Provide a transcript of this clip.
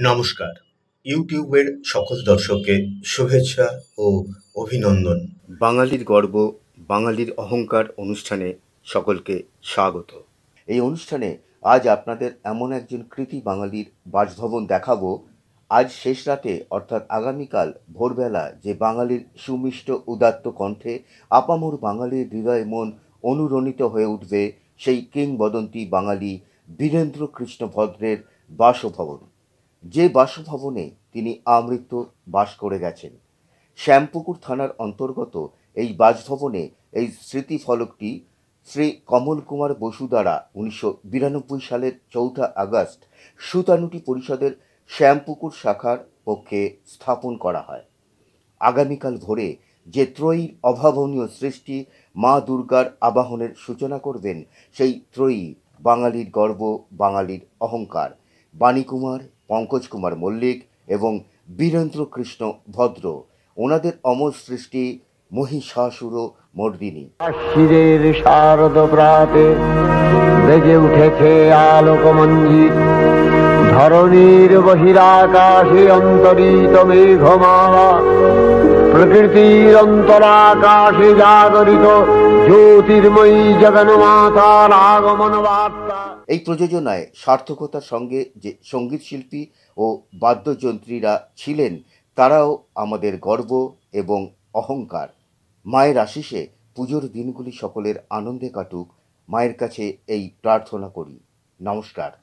নমস্কার। ইউটিউবের সকল দর্শককে শুভেচ্ছা ও অভিনন্দন। বাঙালির গর্ব, বাঙালির অহংকার অনুষ্ঠানে সকলকে স্বাগত। এই অনুষ্ঠানে আজ আপনাদের এমন একজন কৃতি বাঙালির বাসভবন দেখাবো। আজ শেষ রাতে, অর্থাৎ আগামীকাল ভোরবেলা, যে বাঙালির সুমিষ্ট উদাত্ত কণ্ঠে আপামর বাঙালির হৃদয় মন অনুরণিত হয়ে উঠবে সেই কিংবদন্তি বাঙালি বীরেন্দ্র কৃষ্ণ ভদ্রের বাসভবন। যে বাসভবনে তিনি আমৃত্যু বাস করে গেছেন, শ্যামপুকুর থানার অন্তর্গত এই বাসভবনে এই স্মৃতিফলকটি শ্রী কমল কুমার বসু দ্বারা উনিশশো বিরানব্বই সালের চৌঠা আগস্ট সুতানুটি পরিষদের শ্যামপুকুর শাখার পক্ষে স্থাপন করা হয়। আগামীকাল ভোরে যে ত্রয়ীর অভাবনীয় সৃষ্টি মা দুর্গার আবাহনের সূচনা করবেন, সেই ত্রয়ী বাঙালির গর্ব, বাঙালির অহংকার। বাণীকুমার পঙ্কজ কুমার মল্লিক এবং বীরেন্দ্র কৃষ্ণ ভদ্র। ওনাদের অমর সৃষ্টি মহিষাসুর মর্দিনী। শিরের শারদ প্রাতে বেজে উঠেছে আলোকমঞ্জিত। ধরণীর বহিরাকাশে অন্তরিত মেঘমালা। প্রকৃতির অন্তরাকাশে জাগরিত জ্যোতির্ময়ী জগন্মাতার আগমন বার্তা। এই প্রযোজনায় সার্থকতার সঙ্গে যে সংগীত শিল্পী ও বাদ্যযন্ত্রীরা ছিলেন তারাও আমাদের গর্ব এবং অহংকার। মায়ের আশিসে পুজোর দিনগুলি সকলের আনন্দে কাটুক। মায়ের কাছে এই প্রার্থনা করি। নমস্কার।